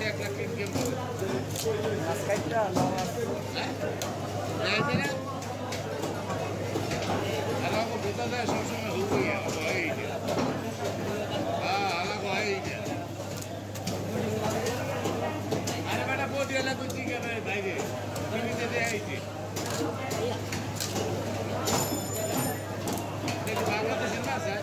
এক লাখ কেমন হবে? না হ্যাঁ? না? আমাকে বোঝা যায় সবসময় হুকুই আমাকে এই যে। হ্যাঁ, আমাকে এই যে। আরে বেটা, পটিয়ালা কুচি কেন বাইরে? টিভিতে দেয়া হয়েছে। বাংলাদেশের মাছ, হ্যাঁ?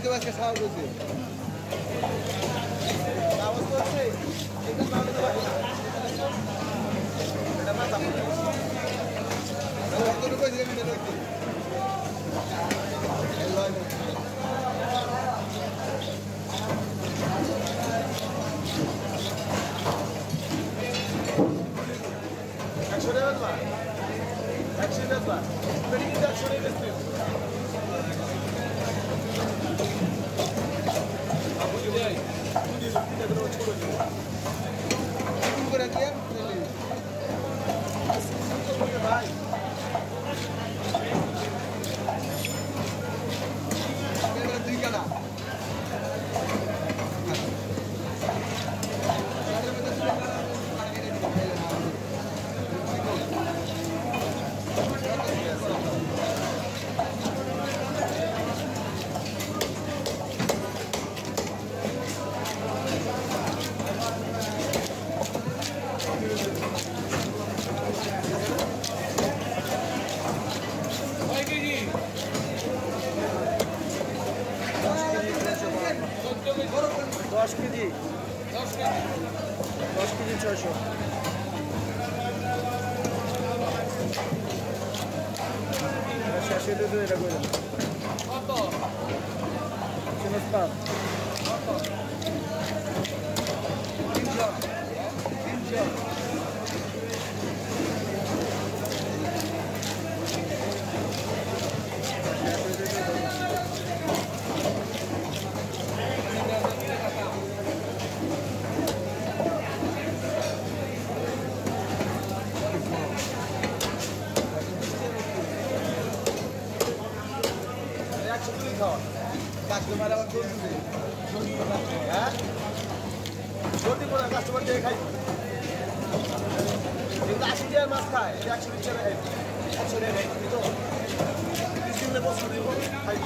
কইতে পারছে সাহস করছে আওয়াজ তো হচ্ছে এটা না হলে তো বাকি এটা না চাপ কতটুকু 초를 준다. দশ কেজি দশ কেজি। দশ কেজি ছয়শো শেষ হইলে তো এটা করে কত? কুড়ি খাওয়া কাস্টমার আবার দিবে হ্যাঁ দিব। না কাস্টমার দিয়ে খাই কিন্তু খায় একশো টাকা একশো টাকা খাই তো বছর খাই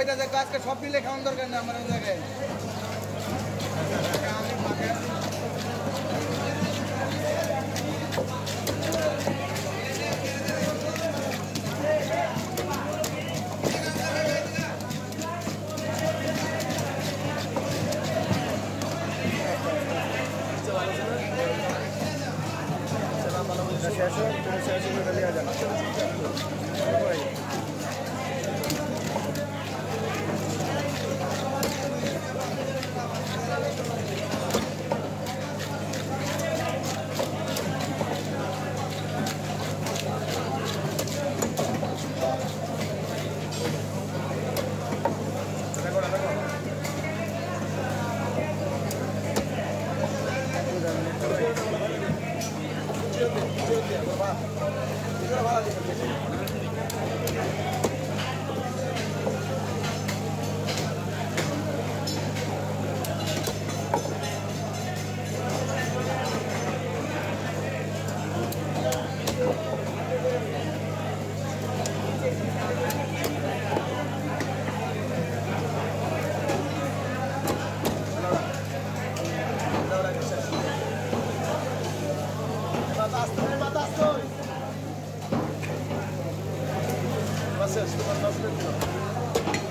কইতা দেখো আজকে সব মিলে খাওয়ান দরকার না আমার জায়গায় শেষ হোক শেষ হোক Basta. acesso do nosso perfil.